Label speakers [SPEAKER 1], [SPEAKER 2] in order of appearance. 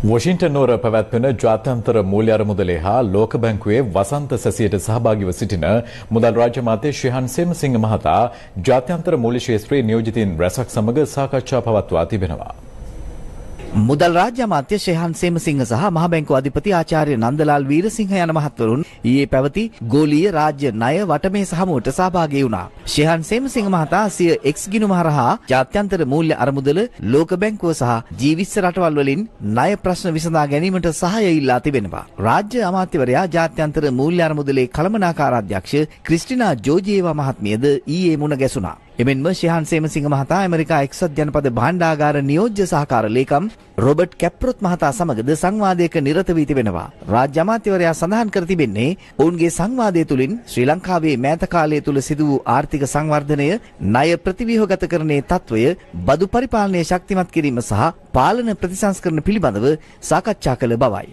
[SPEAKER 1] Washington නුවර පැවැත්වෙන ජාත්‍යන්තර මූල්‍ය අරමුදලේ හා ලෝක බැංකුවේ වසන්ත සැසියට සහභාගීව සිටින මුදල් රාජ්‍ය මාත්‍ය ශ්‍රීහන් සේමසිංහ මහතා ජාත්‍යන්තර මූල්‍ය ශාස්ත්‍රයේ නියෝජිතින් රැසක් සමග සාකච්ඡා පවත්වා තිබෙනවා.
[SPEAKER 2] මුදල් රාජ්‍ය අමාත්‍ය ශේහන් සේමසිංහ සහ මහ බැංකුව අධිපති ආචාර්ය නන්දලාල් වීරසිංහ යන මහත්වරුන් ඊයේ පැවති ගෝලීය රාජ්‍ය ණය වටමේ සමුවට සහභාගී වුණා. ශේහන් සේමසිංහ මහතා සිය එක්ස් ගිණුම හරහා ජාත්‍යන්තර මූල්‍ය අරමුදල ලෝක බැංකුව සහ ජී20 රටවල් වලින් ණය ප්‍රශ්න විසඳා ගැනීමට සහාය ඉල්ලා තිබෙනවා. රාජ්‍ය අමාත්‍යවරයා ජාත්‍යන්තර මූල්‍ය අරමුදලේ කළමනාකාර අධ්‍යක්ෂ ක්‍රිස්ටිනා ජෝජියේවා මහත්මියද ඊයේ මුණ ගැසුණා. එමෙන්ම ශිහන් සේමසිංහ මහතා ඇමරිකා එක්සත් ජනපද භාණ්ඩාගාර නියෝජ්‍ය සහකාර ලේකම් රොබර්ට් කැප්රොත් මහතා සමගද සංවාදයක නිරත වී තිබෙනවා. රාජ්‍ය අමාත්‍යවරයා සඳහන් කර තිබෙන්නේ ඔවුන්ගේ සංවාදය තුළින් ශ්‍රී ලංකාවේ මෑත කාලය තුල සිදු වූ ආර්ථික සංවර්ධනය, ණය ප්‍රතිව්‍යුහගතකරණයේ තත්වය, බදු පරිපාලනය ශක්තිමත් කිරීම සහ පාලන ප්‍රතිසංස්කරණ පිළිබඳව සාකච්ඡා කළ බවයි.